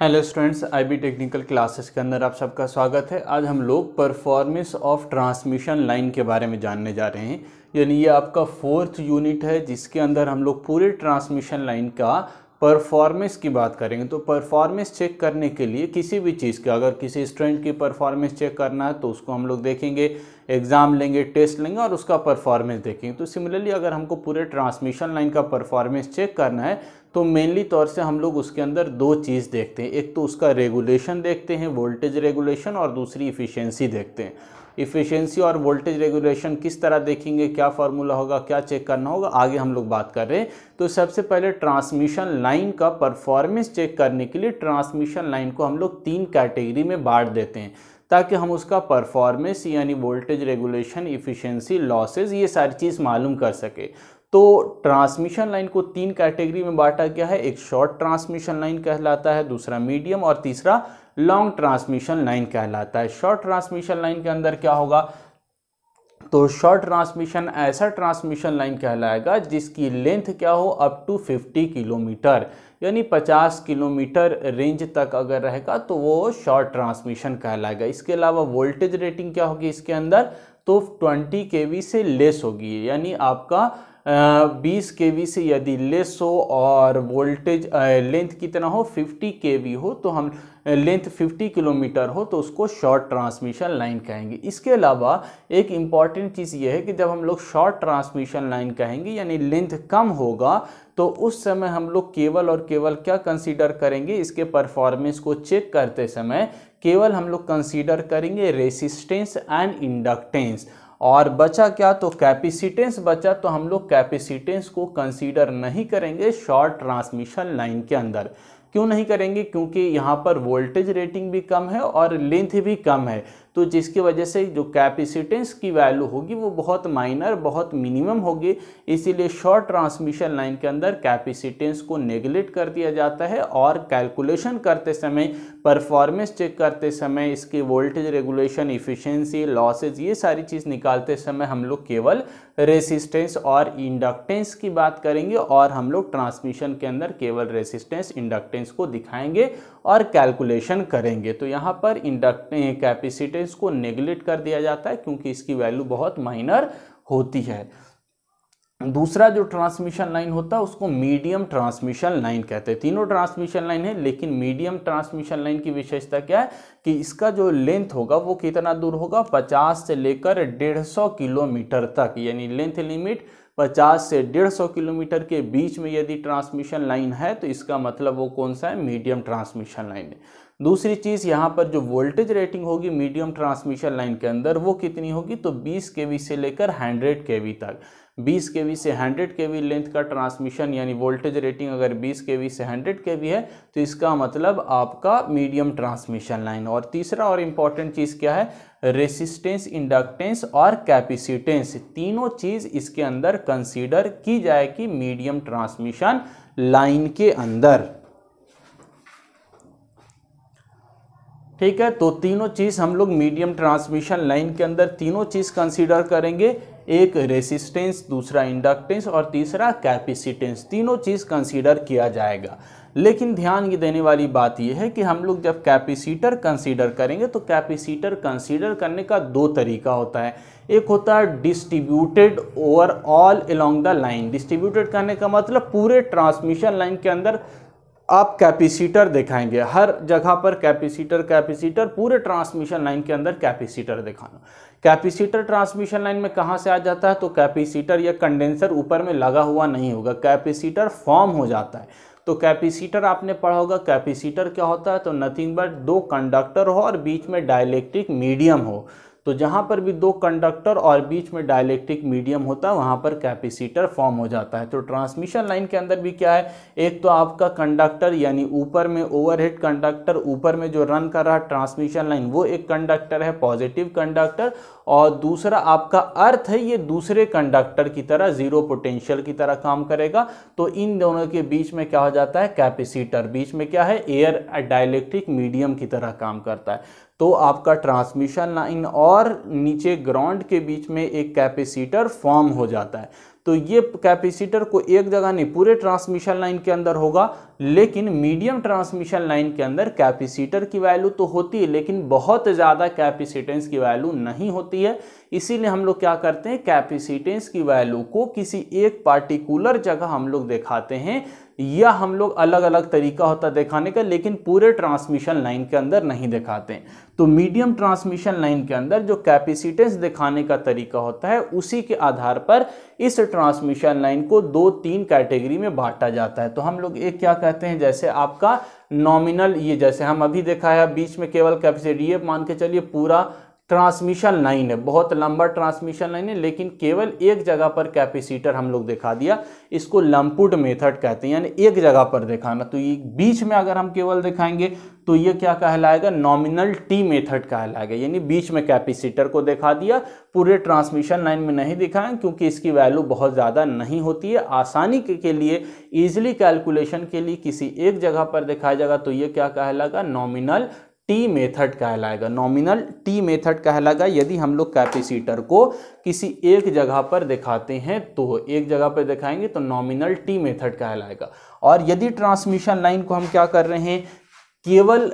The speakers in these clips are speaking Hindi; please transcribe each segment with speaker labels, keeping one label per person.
Speaker 1: Hello students, IB technical classes के अंदर आप सबका स्वागत है। आज हम लोग परफॉर्मेंस ऑफ़ ट्रांसमिशन लाइन के बारे में जानने जा रहे हैं। यानी ये आपका फोर्थ यूनिट है, जिसके अंदर हम लोग पूरे ट्रांसमिशन लाइन का परफॉर्मेंस की बात करेंगे तो परफॉर्मेंस चेक करने के लिए किसी भी चीज़ का, अगर किसी स्टूडेंट की परफॉर्मेंस चेक करना है तो उसको हम लोग देखेंगे एग्ज़ाम लेंगे टेस्ट लेंगे और उसका परफॉर्मेंस देखेंगे। तो सिमिलरली अगर हमको पूरे ट्रांसमिशन लाइन का परफॉर्मेंस चेक करना है तो मेनली तौर से हम लोग उसके अंदर दो चीज़ देखते हैं। एक तो उसका रेगुलेशन देखते हैं वोल्टेज रेगुलेशन और दूसरी इफ़िशेंसी देखते हैं। इफ़िशेंसी और वोल्टेज रेगुलेशन किस तरह देखेंगे, क्या फार्मूला होगा, क्या चेक करना होगा, आगे हम लोग बात कर रहे हैं। तो सबसे पहले ट्रांसमिशन लाइन का परफॉर्मेंस चेक करने के लिए ट्रांसमिशन लाइन को हम लोग तीन कैटेगरी में बांट देते हैं, ताकि हम उसका परफॉर्मेंस यानी वोल्टेज रेगुलेशन इफ़िशेंसी लॉसेज ये सारी चीज़ मालूम कर सके। तो ट्रांसमिशन लाइन को तीन कैटेगरी में बांटा गया है, एक शॉर्ट ट्रांसमिशन लाइन कहलाता है, दूसरा मीडियम और तीसरा लॉन्ग ट्रांसमिशन लाइन कहलाता है। शॉर्ट ट्रांसमिशन लाइन के अंदर क्या होगा? तो शॉर्ट ट्रांसमिशन ऐसा ट्रांसमिशन लाइन कहलाएगा जिसकी लेंथ क्या हो? Up to 50 kilometre. यानी 50 किलोमीटर रेंज तक अगर रहेगा तो वो शॉर्ट ट्रांसमिशन कहलाएगा। इसके अलावा वोल्टेज रेटिंग क्या होगी इसके अंदर? तो 20 के से लेस होगी। यानी आपका बीस के वी से यदि लेस हो और वोल्टेज लेंथ कितना हो? 50 के वी हो तो हम लेंथ 50 किलोमीटर हो तो उसको शॉर्ट ट्रांसमिशन लाइन कहेंगे। इसके अलावा एक इंपॉर्टेंट चीज़ यह है कि जब हम लोग शॉर्ट ट्रांसमिशन लाइन कहेंगे, यानी लेंथ कम होगा तो उस समय हम लोग केवल और केवल क्या कंसीडर करेंगे? इसके परफॉर्मेंस को चेक करते समय केवल हम लोग कंसीडर करेंगे रेसिस्टेंस एंड इंडक्टेंस और बचा क्या? तो कैपेसिटेंस बचा तो हम लोग कैपेसिटेंस को कंसीडर नहीं करेंगे शॉर्ट ट्रांसमिशन लाइन के अंदर। क्यों नहीं करेंगे? क्योंकि यहाँ पर वोल्टेज रेटिंग भी कम है और लेंथ भी कम है। तो जिसकी वजह से जो कैपेसिटेंस की वैल्यू होगी वो बहुत माइनर बहुत मिनिमम होगी। इसीलिए शॉर्ट ट्रांसमिशन लाइन के अंदर कैपेसिटेंस को नेगलेक्ट कर दिया जाता है और कैलकुलेशन करते समय परफॉर्मेंस चेक करते समय, इसकी वोल्टेज रेगुलेशन इफिशियंसी लॉसेज ये सारी चीज़ निकालते समय हम लोग केवल रेसिस्टेंस और इंडक्टेंस की बात करेंगे और हम लोग ट्रांसमिशन के अंदर केवल रेसिस्टेंस इंडक्टेंस को दिखाएँगे और कैलकुलेशन करेंगे। तो यहाँ पर इंडक्ट कैपेसिटेंस को नेगलेक्ट कर दिया जाता है क्योंकि इसकी वैल्यू बहुत माइनर होती है। दूसरा जो ट्रांसमिशन लाइन होता है, उसको मीडियम ट्रांसमिशन लाइन कहते हैं। तीनों ट्रांसमिशन लाइन है, लेकिन मीडियम ट्रांसमिशन लाइन की विशेषता क्या है कि इसका जो लेंथ होगा, वो कितना दूर होगा? 50 से लेकर 150 किलोमीटर तक, यानी लेंथ लिमिट 50 से 150 किलोमीटर के बीच में यदि ट्रांसमिशन लाइन है तो इसका मतलब वो कौन सा है? मीडियम ट्रांसमिशन लाइन है। दूसरी चीज़, यहाँ पर जो वोल्टेज रेटिंग होगी मीडियम ट्रांसमिशन लाइन के अंदर, वो कितनी होगी? तो 20 के से लेकर 100 के तक। 20 के से 100 के लेंथ का ट्रांसमिशन, यानी वोल्टेज रेटिंग अगर 20 के से 100 के है तो इसका मतलब आपका मीडियम ट्रांसमिशन लाइन। और तीसरा और इंपॉर्टेंट चीज़ क्या है? रेसिस्टेंस, इंडक्टेंस और कैपेसिटेंस। तीनों चीज़ इसके अंदर कंसीडर की जाएगी मीडियम ट्रांसमिशन लाइन के अंदर। ठीक है तो तीनों चीज़ हम लोग मीडियम ट्रांसमिशन लाइन के अंदर तीनों चीज़ कंसीडर करेंगे। एक रेसिस्टेंस दूसरा इंडक्टेंस और तीसरा कैपेसिटेंस तीनों चीज़ कंसीडर किया जाएगा। लेकिन ध्यान देने वाली बात यह है कि हम लोग जब कैपेसिटर कंसीडर करेंगे तो कैपेसिटर कंसीडर करने का दो तरीका होता है। एक होता है distributed over all along the line distributed करने का मतलब पूरे ट्रांसमिशन लाइन के अंदर आप कैपेसिटर दिखाएँगे, हर जगह पर कैपेसिटर कैपेसिटर, पूरे ट्रांसमिशन लाइन के अंदर कैपेसिटर दिखाना। कैपेसिटर ट्रांसमिशन लाइन में कहाँ से आ जाता है? तो कैपेसिटर या कंडेंसर ऊपर में लगा हुआ नहीं होगा, कैपेसिटर फॉर्म हो जाता है। तो कैपेसिटर आपने पढ़ा होगा, कैपेसिटर क्या होता है? तो नथिंग बट दो कंडक्टर हो और बीच में डायलेक्ट्रिक मीडियम हो। तो जहाँ पर भी दो कंडक्टर और बीच में डायलेक्ट्रिक मीडियम होता है, वहाँ पर कैपेसिटर फॉर्म हो जाता है। तो ट्रांसमिशन लाइन के अंदर भी क्या है? एक तो आपका कंडक्टर, यानी ऊपर में ओवरहेड कंडक्टर, ऊपर में जो रन कर रहा ट्रांसमिशन लाइन, वो एक कंडक्टर है, पॉजिटिव कंडक्टर। और दूसरा आपका अर्थ है, ये दूसरे कंडक्टर की तरह, ज़ीरो पोटेंशियल की तरह काम करेगा। तो इन दोनों के बीच में क्या हो जाता है? कैपेसिटर। बीच में क्या है? एयर डायलेक्ट्रिक मीडियम की तरह काम करता है। तो आपका ट्रांसमिशन लाइन और नीचे ग्राउंड के बीच में एक कैपेसिटर फॉर्म हो जाता है। तो ये कैपेसिटर को एक जगह नहीं, पूरे ट्रांसमिशन लाइन के अंदर होगा, लेकिन मीडियम ट्रांसमिशन लाइन के अंदर कैपेसिटर की वैल्यू तो होती है, लेकिन बहुत ज़्यादा कैपेसिटेंस की वैल्यू नहीं होती है। इसीलिए हम लोग क्या करते हैं कैपेसिटेंस की वैल्यू को किसी एक पार्टिकुलर जगह हम लोग दिखाते हैं या हम लोग अलग अलग तरीका होता दिखाने का, लेकिन पूरे ट्रांसमिशन लाइन के अंदर नहीं दिखाते तो मीडियम ट्रांसमिशन लाइन के अंदर जो कैपेसिटेंस दिखाने का तरीका होता है, उसी के आधार पर इस ट्रांसमिशन लाइन को दो तीन कैटेगरी में बांटा जाता है। तो हम लोग एक क्या कहते हैं, जैसे आपका नॉमिनल ये जैसे हम अभी देखा है बीच में केवल कैपेसिटी ये मान के चलिए पूरा ट्रांसमिशन लाइन है, बहुत लंबा ट्रांसमिशन लाइन है, लेकिन केवल एक जगह पर कैपेसिटर हम लोग दिखा दिया, इसको लंपुड मेथड कहते हैं, यानी एक जगह पर दिखाना। तो ये बीच में अगर हम केवल दिखाएँगे तो ये क्या कहलाएगा? नॉमिनल टी मेथड कहलाएगा, यानी बीच में कैपेसिटर को दिखा दिया, पूरे ट्रांसमिशन लाइन में नहीं दिखाएँ, क्योंकि इसकी वैल्यू बहुत ज़्यादा नहीं होती है। आसानी के लिए ईजिली कैलकुलेशन के लिए किसी एक जगह पर दिखाया जाएगा तो ये क्या कहलाएगा? नॉमिनल टी मेथड कहलाएगा। नॉमिनल टी मेथड कहलाएगा। यदि हम लोग कैपेसिटर को किसी एक जगह पर दिखाते हैं तो एक जगह पर दिखाएँगे तो नॉमिनल टी मेथड कहलाएगा। और यदि ट्रांसमिशन लाइन को हम क्या कर रहे हैं, केवल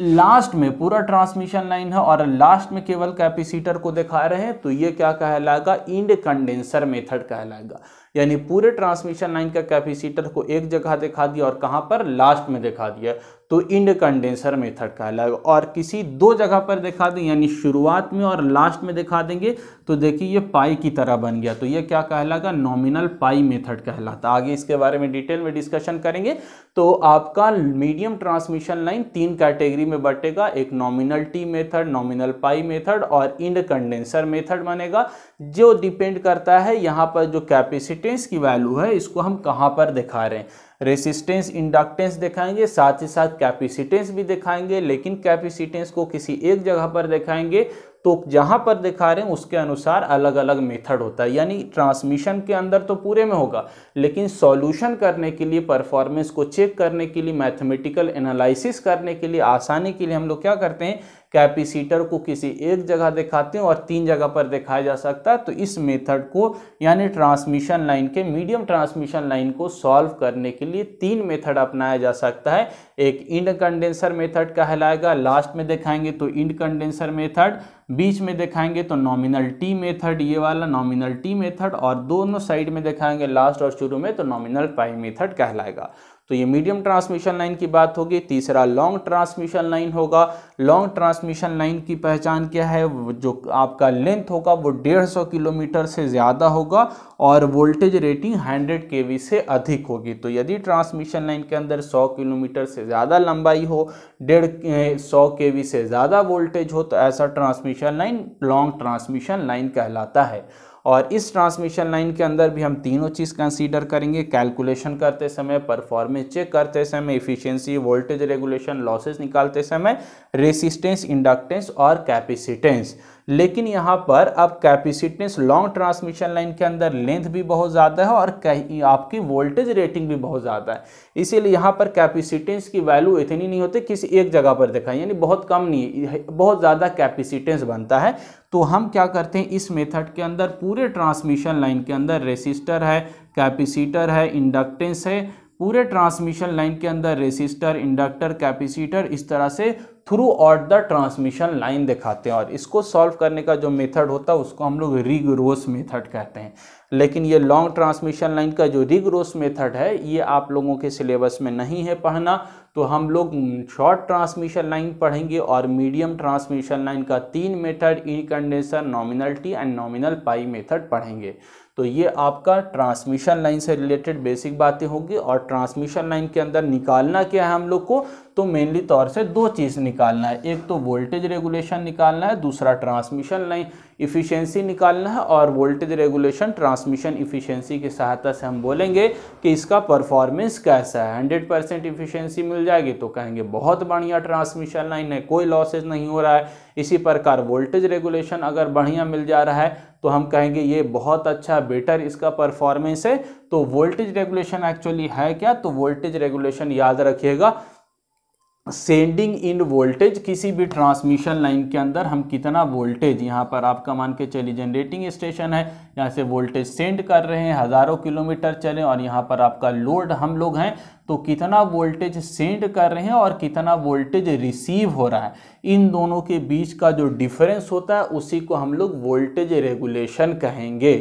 Speaker 1: लास्ट में पूरा ट्रांसमिशन लाइन है और लास्ट में केवल कैपेसिटर को दिखा रहे हैं तो ये क्या कहलाएगा? इंड कंडेंसर मेथड कहलाएगा। यानी पूरे ट्रांसमिशन लाइन का कैपेसिटर को एक जगह दिखा दिया और कहाँ पर? लास्ट में दिखा दिया। तो इंड कंडेंसर मेथड कहलाएगा और किसी दो जगह पर दिखा दें, यानी शुरुआत में और लास्ट में दिखा देंगे तो देखिए ये पाई की तरह बन गया। तो ये क्या कहलाएगा नॉमिनल पाई मेथड कहलाता। आगे इसके बारे में डिटेल में डिस्कशन करेंगे। तो आपका मीडियम ट्रांसमिशन लाइन तीन कैटेगरी में बटेगा। एक nominal T method, nominal pi method, और इंड कंडेंसर मेथड बनेगा, जो डिपेंड करता है यहाँ पर जो कैपेसिटेंस की वैल्यू है, इसको हम कहाँ पर दिखा रहे हैं। रेसिस्टेंस इंडक्टेंस दिखाएँगे, साथ ही साथ कैपेसिटेंस भी दिखाएँगे, लेकिन कैपेसिटेंस को किसी एक जगह पर दिखाएँगे तो जहाँ पर दिखा रहे हैं, उसके अनुसार अलग अलग मेथड होता है। यानी ट्रांसमिशन के अंदर तो पूरे में होगा, लेकिन सॉल्यूशन करने के लिए परफॉर्मेंस को चेक करने के लिए मैथमेटिकल एनालिसिस करने के लिए, आसानी के लिए हम लोग क्या करते हैं कैपेसिटर को किसी एक जगह दिखाते हैं और तीन जगह पर दिखाया जा सकता है तो इस मेथड को, यानी ट्रांसमिशन लाइन के मीडियम ट्रांसमिशन लाइन को सॉल्व करने के लिए तीन मेथड अपनाया जा सकता है। एक इंड कंडेंसर मेथड कहलाएगा, लास्ट में दिखाएँगे तो इंड कंडेंसर मेथड, बीच में दिखाएँगे तो नॉमिनल टी मेथड, ये वाला नॉमिनल टी मेथड, और दोनों साइड में दिखाएँगे लास्ट और शुरू में तो नॉमिनल पाई मेथड कहलाएगा। तो ये मीडियम ट्रांसमिशन लाइन की बात होगी, तीसरा लॉन्ग ट्रांसमिशन लाइन होगा। लॉन्ग ट्रांसमिशन लाइन की पहचान क्या है? जो आपका लेंथ होगा, वो डेढ़ सौ किलोमीटर से ज़्यादा होगा और वोल्टेज रेटिंग 100 के से अधिक होगी। तो यदि ट्रांसमिशन लाइन के अंदर 100 किलोमीटर से ज़्यादा लंबाई हो, डेढ़ सौ के से ज़्यादा वोल्टेज हो तो ऐसा transmission line long transmission line कहलाता है। और इस ट्रांसमिशन लाइन के अंदर भी हम तीनों चीज़ कंसीडर करेंगे। कैलकुलेशन करते समय परफॉर्मेंस चेक करते समय इफिशियंसी वोल्टेज रेगुलेशन लॉसेज निकालते समय रेसिस्टेंस इंडक्टेंस और कैपेसिटेंस लेकिन यहाँ पर अब कैपेसिटेंस लॉन्ग ट्रांसमिशन लाइन के अंदर लेंथ भी बहुत ज़्यादा है और कहीं आपकी वोल्टेज रेटिंग भी बहुत ज़्यादा है। इसीलिए यहाँ पर कैपेसिटेंस की वैल्यू इतनी नहीं होती, किसी एक जगह पर देखा यानी बहुत कम नहीं बहुत ज़्यादा कैपेसिटेंस बनता है। तो हम क्या करते हैं, इस मेथड के अंदर पूरे ट्रांसमिशन लाइन के अंदर रेसिस्टर है कैपेसिटर है इंडक्टेंस है पूरे ट्रांसमिशन लाइन के अंदर रेसिस्टर इंडक्टर कैपेसिटर इस तरह से throughout the transmission line दिखाते हैं। और इसको सॉल्व करने का जो मेथड होता है, उसको हम लोग रिगरोस मेथड कहते हैं। लेकिन ये लॉन्ग ट्रांसमिशन लाइन का जो रिगरोस मेथड है, ये आप लोगों के सिलेबस में नहीं है पढ़ना। तो हम लोग शॉर्ट ट्रांसमिशन लाइन पढ़ेंगे और मीडियम ट्रांसमिशन लाइन का तीन method E condenser nominal T and nominal pi method पढ़ेंगे। तो ये आपका ट्रांसमिशन लाइन से रिलेटेड बेसिक बातें होगी और ट्रांसमिशन लाइन के अंदर निकालना क्या है हम लोग को? तो मेनली तौर से दो चीज़ निकालना है। एक तो वोल्टेज रेगुलेशन निकालना है, दूसरा ट्रांसमिशन लाइन इफ़िशियंसी निकालना है और वोल्टेज रेगुलेशन ट्रांसमिशन इफ़िशेंसी की सहायता से हम बोलेंगे कि इसका परफॉर्मेंस कैसा है। हंड्रेड परसेंट इफ़िशेंसी मिल जाएगी तो कहेंगे बहुत बढ़िया ट्रांसमिशन लाइन है, कोई लॉसेज नहीं हो रहा है। इसी प्रकार वोल्टेज रेगुलेशन अगर बढ़िया मिल जा रहा है तो हम कहेंगे, ये बहुत अच्छा बेटर इसका परफॉर्मेंस है। तो वोल्टेज रेगुलेशन एक्चुअली है क्या? तो वोल्टेज रेगुलेशन याद रखिएगा। सेंडिंग इन वोल्टेज किसी भी ट्रांसमिशन लाइन के अंदर हम कितना वोल्टेज यहाँ पर आपका मान के चलिए जनरेटिंग स्टेशन है, यहाँ से वोल्टेज सेंड कर रहे हैं, हज़ारों किलोमीटर चले और यहाँ पर आपका लोड हम लोग हैं तो कितना वोल्टेज सेंड कर रहे हैं और कितना वोल्टेज रिसीव हो रहा है। इन दोनों के बीच का जो डिफरेंस होता है, उसी को हम लोग वोल्टेज रेगुलेशन कहेंगे।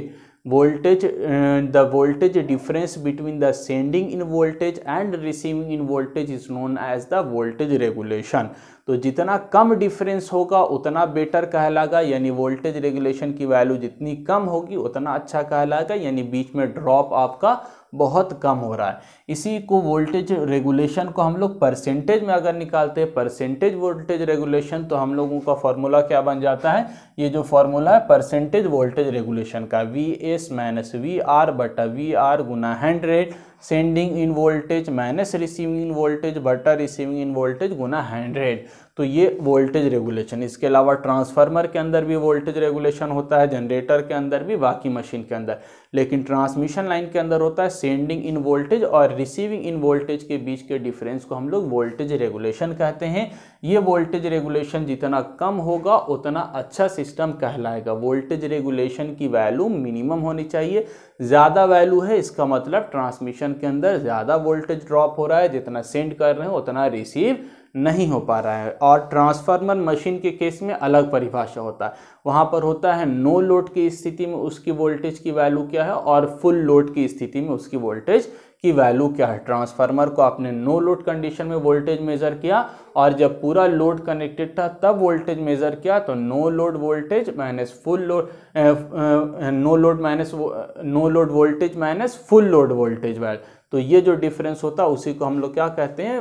Speaker 1: Voltage uh, the voltage difference between the sending in voltage and receiving in voltage is known as the voltage regulation तो जितना कम डिफरेंस होगा उतना बेटर कहलाएगा यानी वोल्टेज रेगुलेशन की वैल्यू जितनी कम होगी उतना अच्छा कहलाएगा यानी बीच में ड्रॉप आपका बहुत कम हो रहा है। इसी को वोल्टेज रेगुलेशन को हम लोग परसेंटेज में अगर निकालते हैं परसेंटेज वोल्टेज रेगुलेशन तो हम लोगों का फॉर्मूला क्या बन जाता है? ये जो फॉर्मूला है परसेंटेज वोल्टेज रेगुलेशन का। V S minus V R बटा वी आर गुना hundred sending end voltage minus receiving end voltage बटा रिसीविंग इन वोल्टेज गुना हंड्रेड तो ये वोल्टेज रेगुलेशन इसके अलावा ट्रांसफार्मर के अंदर भी वोल्टेज रेगुलेशन होता है जनरेटर के अंदर भी, बाकी मशीन के अंदर. लेकिन ट्रांसमिशन लाइन के अंदर होता है सेंडिंग इन वोल्टेज और रिसीविंग इन वोल्टेज के बीच के डिफरेंस को हम लोग वोल्टेज रेगुलेशन कहते हैं. ये वोल्टेज रेगुलेशन जितना कम होगा, उतना अच्छा सिस्टम कहलाएगा। वोल्टेज रेगुलेशन की वैल्यू मिनिमम होनी चाहिए। ज़्यादा वैल्यू है, इसका मतलब ट्रांसमिशन के अंदर ज़्यादा वोल्टेज ड्रॉप हो रहा है, जितना सेंड कर रहे हैं, उतना रिसीव नहीं हो पा रहा है। और ट्रांसफार्मर मशीन के केस में अलग परिभाषा होता है। वहाँ पर होता है, नो लोड की स्थिति में उसकी वोल्टेज की वैल्यू क्या है, और फुल लोड की स्थिति में उसकी वोल्टेज की वैल्यू क्या है? ट्रांसफार्मर को आपने नो लोड कंडीशन में वोल्टेज मेज़र किया और जब पूरा लोड कनेक्टेड था, तब वोल्टेज मेज़र किया तो no load voltage minus full load no load minus no load voltage minus full load voltage value तो ये जो डिफरेंस होता है उसी को हम लोग क्या कहते हैं?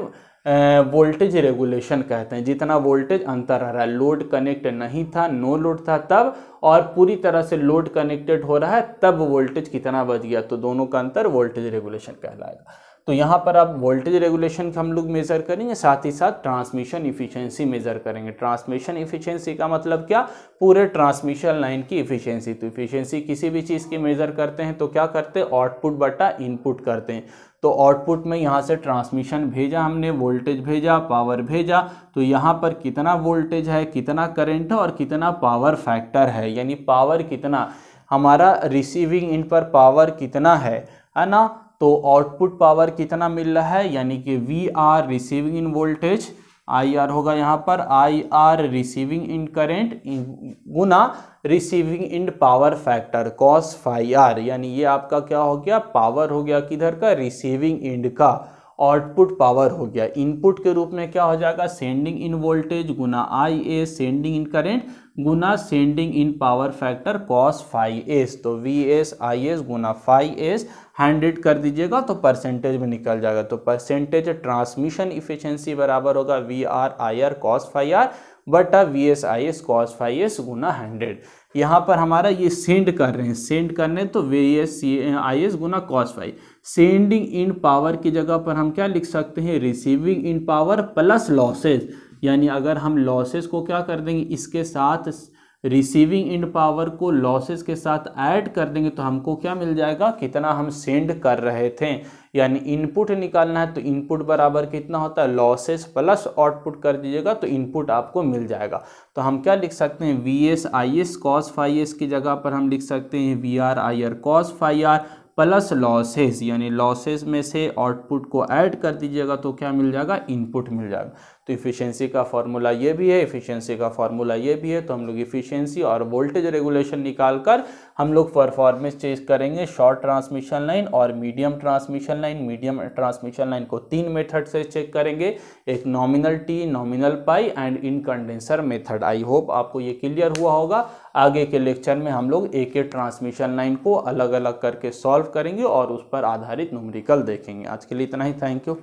Speaker 1: वोल्टेज रेगुलेशन कहते हैं। जितना वोल्टेज अंतर आ रहा है लोड कनेक्ट नहीं था नो लोड था तब, और पूरी तरह से लोड कनेक्टेड हो रहा है, तब वोल्टेज कितना बच गया। तो दोनों का अंतर वोल्टेज रेगुलेशन कहलाएगा। तो यहाँ पर आप वोल्टेज रेगुलेशन हम लोग मेज़र करेंगे, साथ ही साथ ट्रांसमिशन इफिशियंसी मेज़र करेंगे। ट्रांसमिशन इफिशियंसी का मतलब क्या? पूरे ट्रांसमिशन लाइन की इफिशियंसी तो इफिशियंसी किसी भी चीज़ की मेज़र करते हैं तो क्या करते हैं? आउटपुट बटा इनपुट करते हैं। तो आउटपुट में यहाँ से ट्रांसमिशन भेजा हमने वोल्टेज भेजा पावर भेजा तो यहाँ पर कितना वोल्टेज है, कितना करंट है और कितना पावर फैक्टर है, यानी पावर कितना, हमारा रिसीविंग इन पर पावर कितना है है ना? तो आउटपुट पावर कितना मिल रहा है, यानी कि V R receiving end voltage I R होगा यहाँ पर I R receiving end current Guna receiving end power factor cos phi R यानी ये आपका क्या हो गया? पावर हो गया किधर का? रिसीविंग इंड का आउटपुट पावर हो गया। इनपुट के रूप में क्या हो जाएगा? Sending end voltage Guna I A sending end current Guna sending end power factor cos phi S तो वी एस आई एस गुना फाइव एस हंड्रेड कर दीजिएगा तो परसेंटेज में निकल जाएगा। तो परसेंटेज ट्रांसमिशन इफिशियंसी बराबर होगा V R I R cos phi R बटा V S I S cos phi S Guna hundred यहाँ पर हमारा ये सेंड कर रहे हैं। सेंड करने तो V S C I S Guna cos phi sending end power की जगह पर हम क्या लिख सकते हैं? Receiving end power plus losses यानी अगर हम लॉसेस को क्या कर देंगे, इसके साथ रिसीविंग इंड पावर को लॉसेस के साथ ऐड कर देंगे तो हमको क्या मिल जाएगा? कितना हम सेंड कर रहे थे। यानी इनपुट निकालना है तो इनपुट बराबर कितना होता है? लॉसेस प्लस आउटपुट कर दीजिएगा तो इनपुट आपको मिल जाएगा। तो हम क्या लिख सकते हैं? V S I S cos phi S की जगह पर हम लिख सकते हैं V R I R cos phi R plus losses यानी लॉसेस में से आउटपुट को ऐड कर दीजिएगा तो क्या मिल जाएगा? इनपुट मिल जाएगा। तो इफ़िशेंसी का फार्मूला ये भी है इफ़िशेंसी का फार्मूला ये भी है तो हम लोग इफ़िशेंसी और वोल्टेज रेगुलेशन निकाल कर हम लोग परफॉर्मेंस चेक करेंगे। शॉर्ट ट्रांसमिशन लाइन और medium transmission line medium transmission line को तीन मेथड से चेक करेंगे। एक nominal T nominal pi and end condenser method I hope आपको ये क्लियर हुआ होगा। आगे के लेक्चर में हम लोग एक एक ट्रांसमिशन लाइन को अलग अलग करके सॉल्व करेंगे और उस पर आधारित नुमरिकल देखेंगे। आज के लिए इतना ही। Thank you